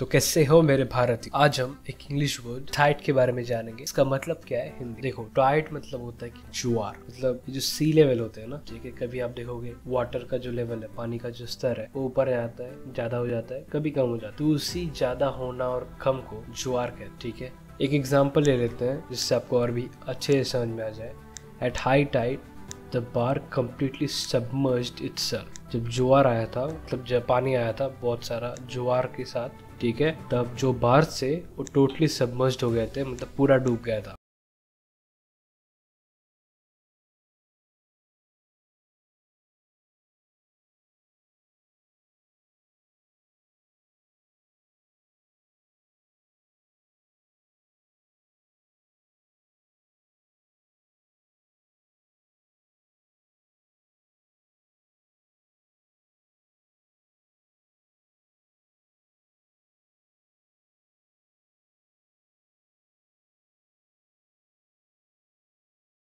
तो कैसे हो मेरे भारतीय आज हम एक इंग्लिश वर्ड टाइट के बारे में जानेंगे। इसका मतलब क्या है हिंदी? देखो टाइट मतलब होता है कि जुआर मतलब जो सी लेवल होते हैं ना, ठीक है, कभी आप देखोगे वाटर का जो लेवल है, पानी का जो स्तर है, वो ऊपर आता है, ज़्यादा हो जाता है, कभी कम हो जाता है। तो उसी ज़्यादा होना और कम को जुआर कहते हैं, ठीक है? एक एग्ज़ाम्पल ले लेते हैं, जिससे आपको और भी अच्छे से समझ में आ जाए। At high tide the bar completely submerged itself जब जुआर आया था मतलब जब पानी आया था बहुत सारा जुआर के साथ, ठीक है? तब जो बार्स से वो टोटली सबमर्ज हो गए थे मतलब पूरा डूब गया था।